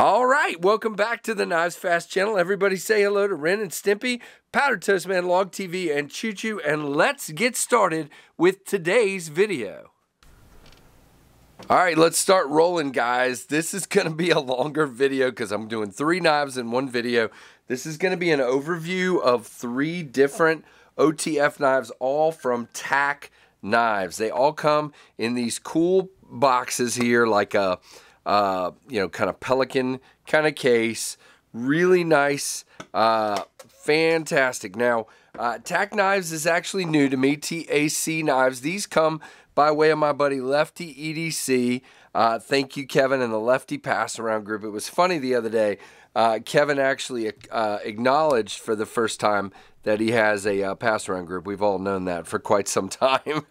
All right, welcome back to the Knives Fast channel. Everybody say hello to Ren and Stimpy, Powder Toast Man, Log TV, and Choo Choo, and let's get started with today's video. All right, let's start rolling, guys. This is going to be a longer video because I'm doing three knives in one video. This is going to be an overview of three different OTF knives, all from TAC Knives. They all come in these cool boxes here, like a uh, you know, kind of pelican kind of case. Really nice, uh, fantastic. Now, uh, TAC Knives is actually new to me. TAC Knives. These come by way of my buddy Lefty EDC. Uh, thank you, Kevin, and the Lefty Pass Around group. It was funny the other day. Uh, Kevin actually uh, acknowledged for the first time that he has a uh, pass around group. We've all known that for quite some time.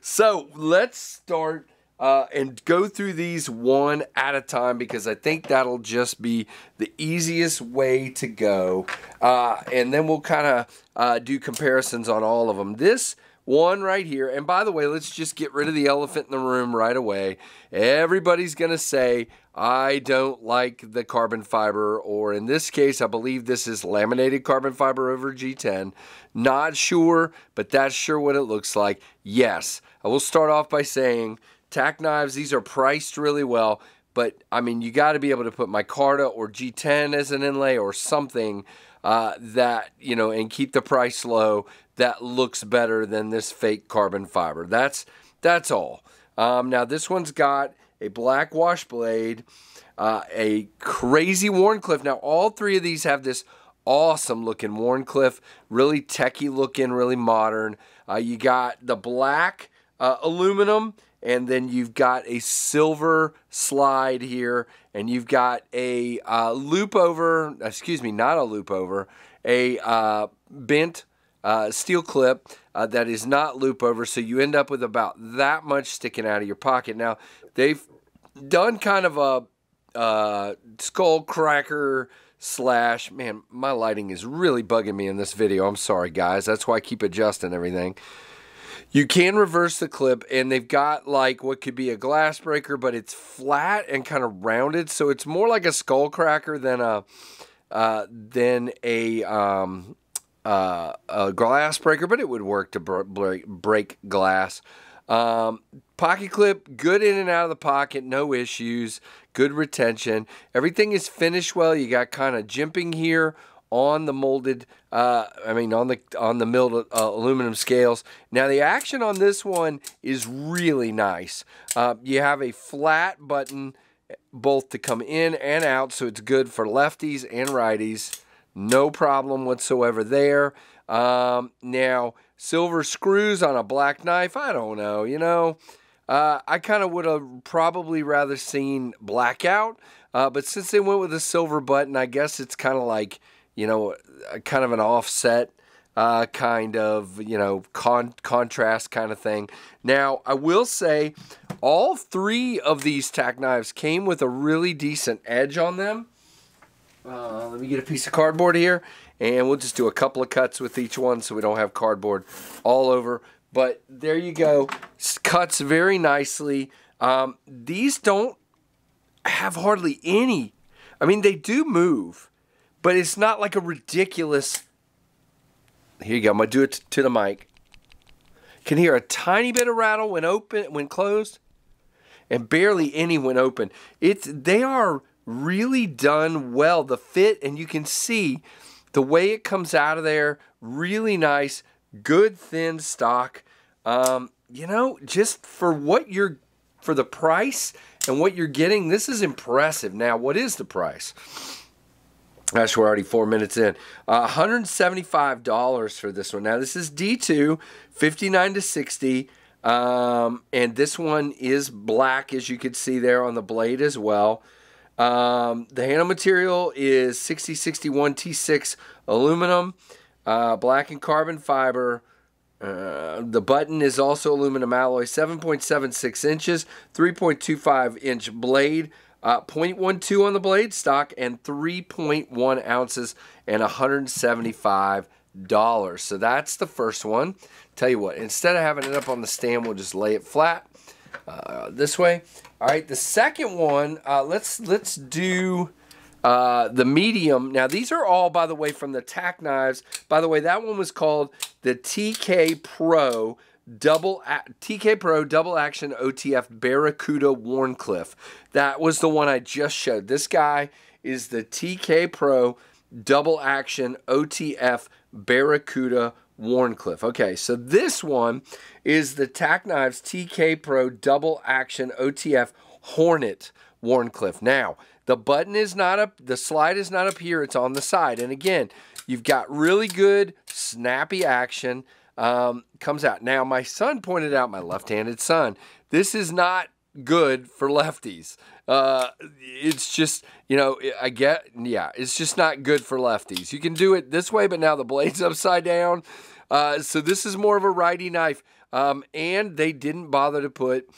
so let's start uh, and go through these one at a time because I think that'll just be the easiest way to go. Uh, and then we'll kind of uh, do comparisons on all of them. This one right here, and by the way, let's just get rid of the elephant in the room right away. Everybody's going to say, I don't like the carbon fiber, or in this case, I believe this is laminated carbon fiber over G10. Not sure, but that's sure what it looks like. Yes, I will start off by saying TAC knives, these are priced really well, but I mean, you got to be able to put micarta or G10 as an inlay or something uh, that, you know, and keep the price low that looks better than this fake carbon fiber. That's, that's all. Um, now, this one's got a black wash blade, uh, a crazy Wharncliffe. Now, all three of these have this awesome looking Wharncliffe, really techie looking, really modern. Uh, you got the black uh, aluminum and then you've got a silver slide here, and you've got a uh, loop over, excuse me, not a loop over, a uh, bent uh, steel clip uh, that is not loop over, so you end up with about that much sticking out of your pocket. Now, they've done kind of a uh, skull cracker slash, man, my lighting is really bugging me in this video. I'm sorry, guys. That's why I keep adjusting everything. You can reverse the clip, and they've got like what could be a glass breaker, but it's flat and kind of rounded, so it's more like a skull cracker than a uh, than a um, uh, a glass breaker, but it would work to break break glass. Um, pocket clip, good in and out of the pocket, no issues, good retention. Everything is finished well. You got kind of jimping here on the molded, uh, I mean, on the on the milled uh, aluminum scales. Now, the action on this one is really nice. Uh, you have a flat button both to come in and out, so it's good for lefties and righties. No problem whatsoever there. Um, now, silver screws on a black knife, I don't know, you know. Uh, I kind of would have probably rather seen blackout, uh, but since they went with a silver button, I guess it's kind of like you know, kind of an offset uh, kind of, you know, con- contrast kind of thing. Now, I will say all three of these TAC knives came with a really decent edge on them. Uh, let me get a piece of cardboard here, and we'll just do a couple of cuts with each one so we don't have cardboard all over. But there you go. Cuts very nicely. Um, these don't have hardly any. I mean, they do move but it's not like a ridiculous. Here you go. I'm gonna do it to the mic. Can hear a tiny bit of rattle when open, when closed, and barely any when open. It's they are really done well. The fit, and you can see the way it comes out of there. Really nice, good thin stock. Um, you know, just for what you're for the price and what you're getting, this is impressive. Now, what is the price? Gosh, we're already four minutes in. Uh, $175 for this one. Now, this is D2, 59 to 60. Um, and this one is black, as you can see there on the blade as well. Um, the handle material is 6061 T6 aluminum, uh, black and carbon fiber. Uh, the button is also aluminum alloy, 7.76 inches, 3.25 inch blade. Uh, 0.12 on the blade stock and 3.1 ounces and $175. So that's the first one. Tell you what, instead of having it up on the stand, we'll just lay it flat. Uh, this way. All right, the second one, uh, let's let's do uh, the medium. Now these are all, by the way, from the TAC Knives. By the way, that one was called the TK Pro double TK Pro double action OTF Barracuda Wharncliffe. That was the one I just showed. This guy is the TK Pro double action OTF Barracuda Wharncliffe. Okay, so this one is the TAC Knives TK Pro double action OTF Hornet Wharncliffe. Now, the button is not up, the slide is not up here, it's on the side. And again, you've got really good snappy action um, comes out. Now, my son pointed out, my left-handed son, this is not good for lefties. Uh, it's just, you know, I get, yeah, it's just not good for lefties. You can do it this way, but now the blade's upside down. Uh, so this is more of a righty knife. Um, and they didn't bother to put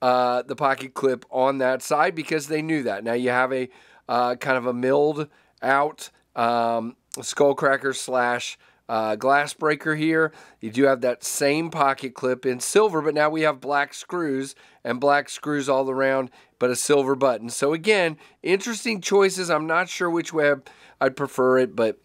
uh, the pocket clip on that side because they knew that. Now you have a uh, kind of a milled out um, skull cracker slash uh, glass breaker here. You do have that same pocket clip in silver, but now we have black screws and black screws all around, but a silver button. So again, interesting choices. I'm not sure which way I'd prefer it, but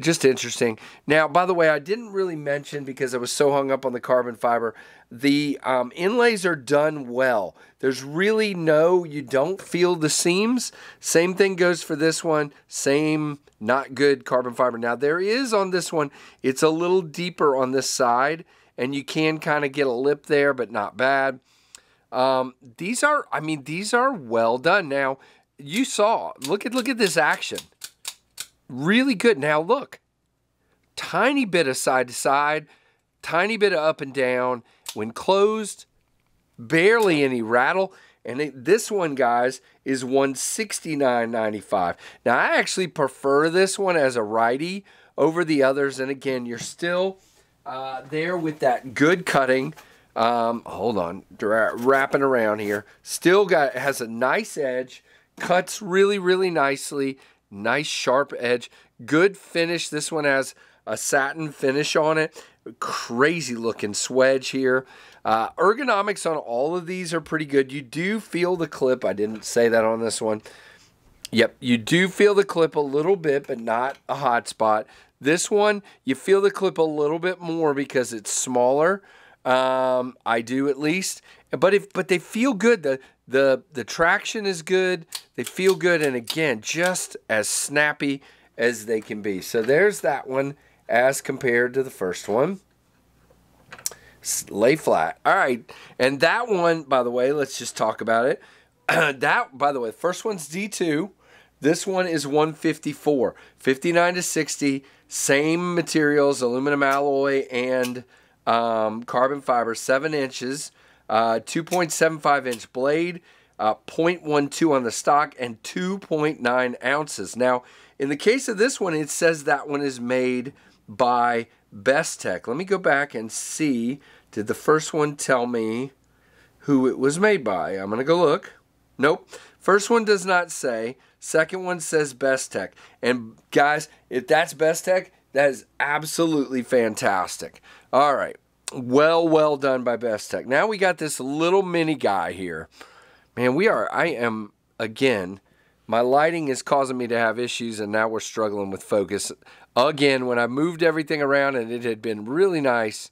just interesting. Now, by the way, I didn't really mention because I was so hung up on the carbon fiber. The um, inlays are done well. There's really no, you don't feel the seams. Same thing goes for this one. Same not good carbon fiber. Now, there is on this one, it's a little deeper on this side, and you can kind of get a lip there, but not bad. Um, these are, I mean, these are well done. Now, you saw, look at look at this action. Really good. Now look, tiny bit of side to side, tiny bit of up and down. When closed, barely any rattle. And it, this one, guys, is 169.95. Now, I actually prefer this one as a righty over the others. And again, you're still uh, there with that good cutting. Um, hold on, wrapping around here. Still got has a nice edge, cuts really, really nicely. Nice sharp edge. Good finish. This one has a satin finish on it. Crazy looking swedge here. Uh, ergonomics on all of these are pretty good. You do feel the clip. I didn't say that on this one. Yep, you do feel the clip a little bit, but not a hot spot. This one, you feel the clip a little bit more because it's smaller. Um, I do at least. But if but they feel good. The the the traction is good. They feel good, and again, just as snappy as they can be. So there's that one as compared to the first one. Lay flat. All right, and that one, by the way, let's just talk about it. that, by the way, first one's D2. This one is 154, 59 to 60, same materials, aluminum alloy and um, carbon fiber, seven inches, uh, 2.75 inch blade, uh, 0.12 on the stock, and 2.9 ounces. Now, in the case of this one, it says that one is made by Bestech. Let me go back and see. Did the first one tell me who it was made by? I'm going to go look. Nope. First one does not say. Second one says Bestech. And guys, if that's Bestech, that is absolutely fantastic. All right. Well, well done by Bestech. Now we got this little mini guy here. Man, we are, I am, again, my lighting is causing me to have issues, and now we're struggling with focus. Again, when I moved everything around and it had been really nice,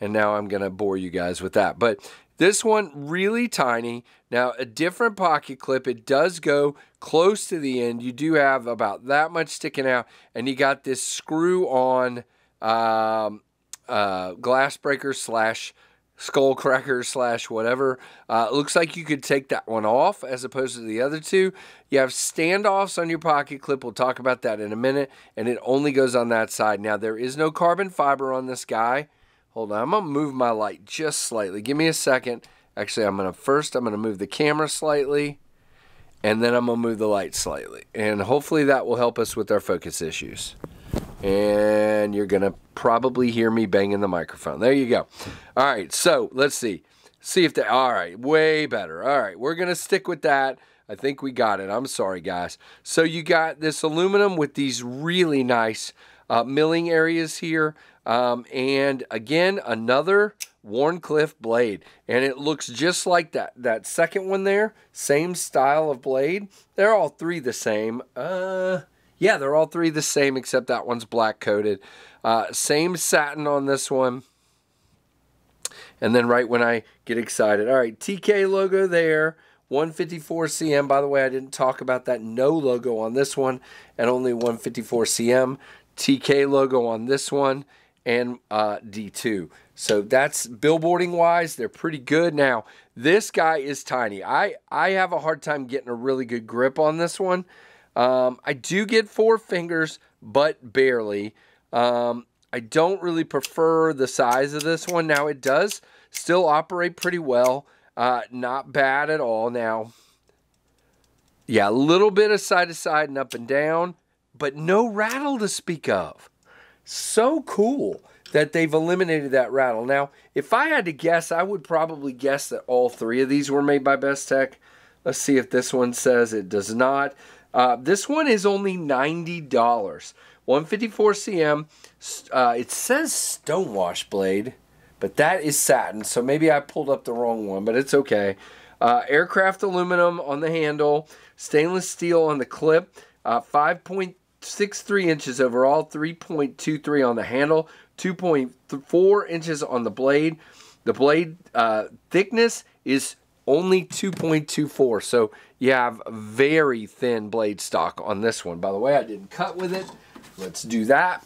and now I'm going to bore you guys with that. But this one, really tiny. Now, a different pocket clip. It does go close to the end. You do have about that much sticking out, and you got this screw on um, uh, glass breaker slash skull cracker slash whatever. Uh, looks like you could take that one off as opposed to the other two. You have standoffs on your pocket clip. We'll talk about that in a minute. And it only goes on that side. Now, there is no carbon fiber on this guy. Hold on. I'm going to move my light just slightly. Give me a second. Actually, I'm going to first, I'm going to move the camera slightly. And then I'm going to move the light slightly. And hopefully that will help us with our focus issues and you're going to probably hear me banging the microphone. There you go. All right, so let's see. See if they, all right, way better. All right, we're going to stick with that. I think we got it. I'm sorry, guys. So you got this aluminum with these really nice uh, milling areas here. Um, and again, another Wharncliffe blade. And it looks just like that, that second one there. Same style of blade. They're all three the same. Uh, yeah, they're all three the same except that one's black coated. Uh, same satin on this one. And then right when I get excited, all right, TK logo there. 154 cm. By the way, I didn't talk about that no logo on this one and only 154 cm. TK logo on this one and uh, D2. So that's billboarding wise, they're pretty good. Now, this guy is tiny. I, I have a hard time getting a really good grip on this one. Um, I do get four fingers, but barely. Um, I don't really prefer the size of this one. Now, it does still operate pretty well. Uh, not bad at all. Now, yeah, a little bit of side to side and up and down, but no rattle to speak of. So cool that they've eliminated that rattle. Now, if I had to guess, I would probably guess that all three of these were made by Bestech. Let's see if this one says it does not. Uh, this one is only $90. 154 cm. Uh, it says stonewash blade but that is satin. So maybe I pulled up the wrong one, but it's okay. Uh, aircraft aluminum on the handle, stainless steel on the clip, uh, 5.63 inches overall, 3.23 on the handle, 2.4 inches on the blade. The blade uh, thickness is only 2.24, so you have very thin blade stock on this one. By the way, I didn't cut with it. Let's do that.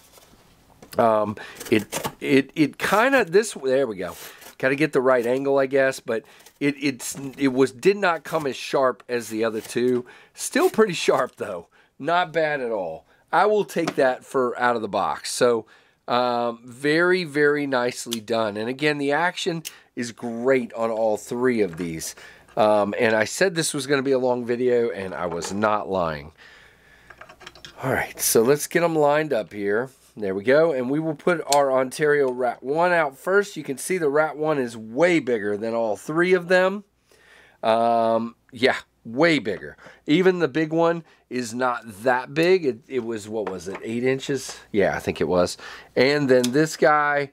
Um, it it it kind of this there we go. Got to get the right angle, I guess, but it it's it was did not come as sharp as the other two. Still pretty sharp though, not bad at all. I will take that for out of the box. So um, very very nicely done. And again, the action is great on all three of these. Um, and I said this was going to be a long video, and I was not lying. All right, so let's get them lined up here. There we go. And we will put our Ontario Rat 1 out first. You can see the Rat 1 is way bigger than all three of them. Um, yeah, way bigger. Even the big one is not that big. It, it was, what was it, 8 inches? Yeah, I think it was. And then this guy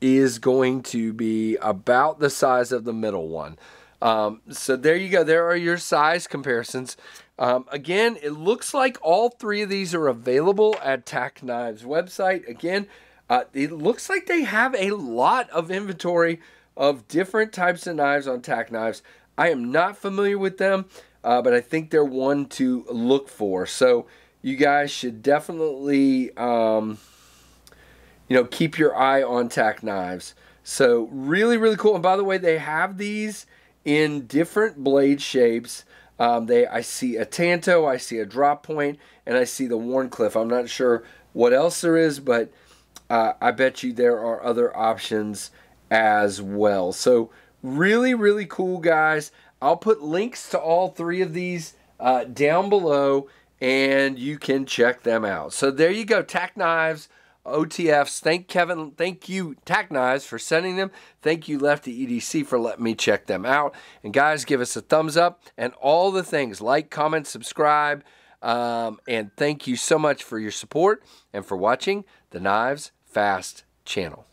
is going to be about the size of the middle one. Um, so there you go. There are your size comparisons. Um, again, it looks like all three of these are available at TAC Knives website. Again, uh, it looks like they have a lot of inventory of different types of knives on TAC Knives. I am not familiar with them, uh, but I think they're one to look for. So you guys should definitely, um, you know, keep your eye on TAC Knives. So really, really cool. And by the way, they have these in different blade shapes. Um, they, I see a Tanto, I see a drop point, and I see the Wharncliffe. I'm not sure what else there is, but uh, I bet you there are other options as well. So really, really cool, guys. I'll put links to all three of these uh, down below, and you can check them out. So there you go, TAC Knives OTFs. Thank Kevin. Thank you, TAC Knives, for sending them. Thank you, Lefty EDC, for letting me check them out. And guys, give us a thumbs up and all the things like, comment, subscribe. Um, and thank you so much for your support and for watching the Knives Fast channel.